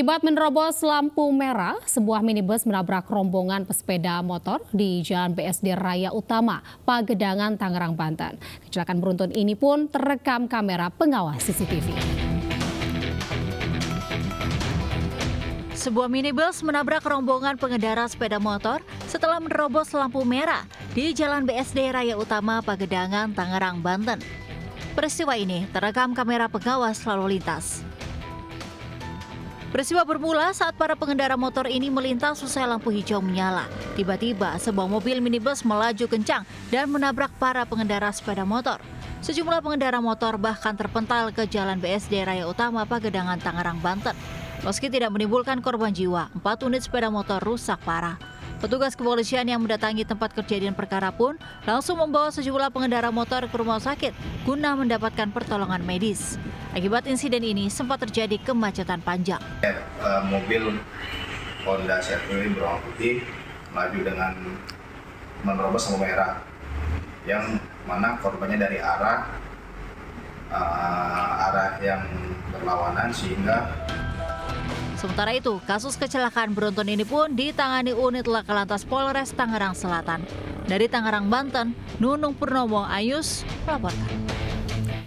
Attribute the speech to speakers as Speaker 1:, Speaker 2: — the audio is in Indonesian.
Speaker 1: Akibat menerobos lampu merah, sebuah minibus menabrak rombongan pesepeda motor di Jalan BSD Raya Utama, Pagedangan, Tangerang, Banten. Kecelakaan beruntun ini pun terekam kamera pengawas CCTV.
Speaker 2: Sebuah minibus menabrak rombongan pengendara sepeda motor setelah menerobos lampu merah di Jalan BSD Raya Utama, Pagedangan, Tangerang, Banten. Peristiwa ini terekam kamera pengawas lalu lintas. Peristiwa bermula saat para pengendara motor ini melintas usai lampu hijau menyala. Tiba-tiba sebuah mobil minibus melaju kencang dan menabrak para pengendara sepeda motor. Sejumlah pengendara motor bahkan terpental ke jalan BSD Raya Utama Pagedangan Tangerang, Banten. Meski tidak menimbulkan korban jiwa, empat unit sepeda motor rusak parah. Petugas kepolisian yang mendatangi tempat kejadian perkara pun langsung membawa sejumlah pengendara motor ke rumah sakit guna mendapatkan pertolongan medis. Akibat insiden ini sempat terjadi kemacetan panjang.
Speaker 3: Uh, mobil Honda Chevrolet berwarna putih melaju dengan menerobos lampu merah yang mana korbannya dari arah uh, arah yang berlawanan sehingga
Speaker 2: Sementara itu, kasus kecelakaan beruntun ini pun ditangani unit Laka Lantas Polres Tangerang Selatan. Dari Tangerang, Banten, Nunung Purnomo Ayus melaporkan.